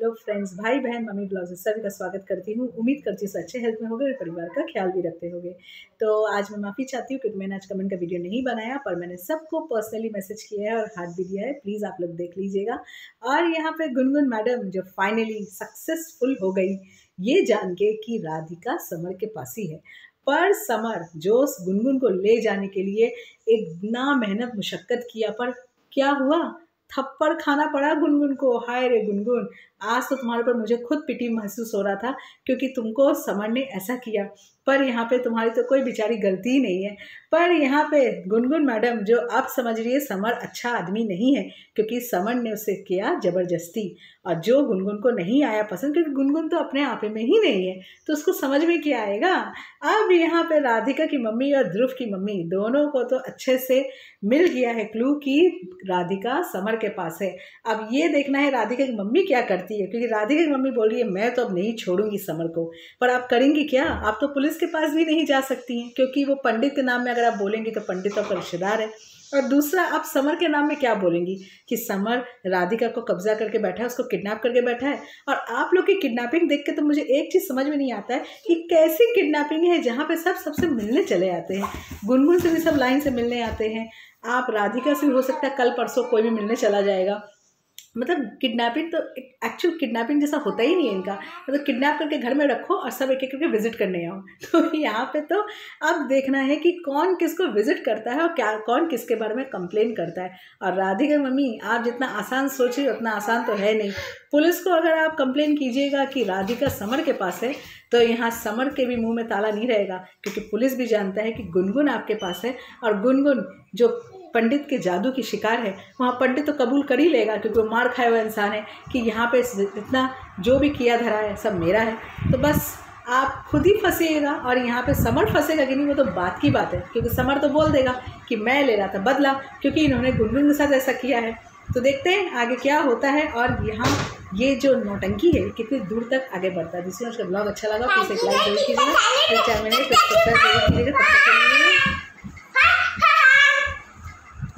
Hello friends भाई, बहन, mummy blog से सभी का स्वागत करती हूँ। उम्मीद करती हूँ अच्छे हेल्थ में होगे और परिवार का ख्याल भी रखते होगे। तो आज मैं माफ़ी चाहती हूँ क्योंकि मैंने आज कमेंट का वीडियो नहीं बनाया, पर मैंने सबको पर्सनली मैसेज किया है और हाथ भी दिया है। प्लीज़ आप लोग देख लीजिएगा। और यहाँ पे गुनगुन मैडम जो फाइनली सक्सेसफुल हो गई, ये जान के कि राधिका समर के पास ही। है पर समर जो गुनगुन को ले जाने के लिए इतना मेहनत, मुशक्क़त किया, पर क्या हुआ? थप्पड़ खाना पड़ा गुनगुन को। हाय रे गुनगुन, आज तो तुम्हारे पर मुझे खुद पिटी महसूस हो रहा था क्योंकि तुमको समर ने ऐसा किया। पर यहाँ पे तुम्हारी तो कोई बेचारी गलती ही नहीं है। पर यहाँ पे गुनगुन मैडम, जो आप समझ रही है, समर अच्छा आदमी नहीं है क्योंकि समर ने उसे किया ज़बरदस्ती। और जो गुनगुन को नहीं आया पसंद, क्योंकि गुनगुन तो अपने आप में ही नहीं है तो उसको समझ में क्या आएगा? अब यहाँ पे राधिका की मम्मी और ध्रुव की मम्मी दोनों को तो अच्छे से मिल गया है क्लू कि राधिका समर के पास है। अब ये देखना है राधिका की मम्मी क्या करती है, क्योंकि राधिका की मम्मी बोल रही है, मैं तो अब नहीं छोड़ूँगी समर को, पर आप करेंगी क्या? आप तो पुलिस के पास भी नहीं जा सकती हैं, क्योंकि वो पंडित के नाम में अगर आप बोलेंगे तो पंडित आपका रिश्तेदार है। और दूसरा, आप समर के नाम में क्या बोलेंगी? कि समर राधिका को कब्जा करके बैठा है, उसको किडनैप करके बैठा है। और आप लोग की किडनैपिंग देख के तो मुझे एक चीज़ समझ में नहीं आता है कि कैसी किडनैपिंग है जहाँ पे सब सबसे मिलने चले आते हैं। गुनगुन से भी सब लाइन से मिलने आते हैं। आप राधिका से भी हो सकता है कल परसों कोई भी मिलने चला जाएगा। मतलब किडनैपिंग तो एक्चुअल किडनैपिंग जैसा होता ही नहीं है इनका। मतलब किडनैप करके घर में रखो और सब एक एक करके विज़िट करने आओ। तो यहाँ पे तो अब देखना है कि कौन किसको विज़िट करता है और क्या, कौन किसके बारे में कंप्लेन करता है। और राधिका मम्मी, आप जितना आसान सोच रही उतना आसान तो है नहीं। पुलिस को अगर आप कंप्लेन कीजिएगा कि राधिका समर के पास है तो यहाँ समर के भी मुँह में ताला नहीं रहेगा, क्योंकि पुलिस भी जानता है कि गुनगुन आपके पास है। और गुनगुन जो पंडित के जादू की शिकार है वहाँ पंडित तो कबूल कर ही लेगा क्योंकि वो मार खाए हुआ इंसान है कि यहाँ पे इतना जो भी किया धरा है सब मेरा है तो बस आप खुद ही फंसीएगा और यहाँ पे समर फंसेगा कि नहीं वो तो बात की बात है क्योंकि समर तो बोल देगा कि मैं ले रहा था बदला क्योंकि इन्होंने गुनगुन के साथ ऐसा किया है तो देखते हैं आगे क्या होता है और यहाँ ये जो नौटंकी है कितनी दूर तक आगे बढ़ता है जिसमें उसका ब्लॉग अच्छा लगा प्लीज़ एक लाइक ज़रूर कीजिएगा कीजिएगा